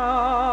now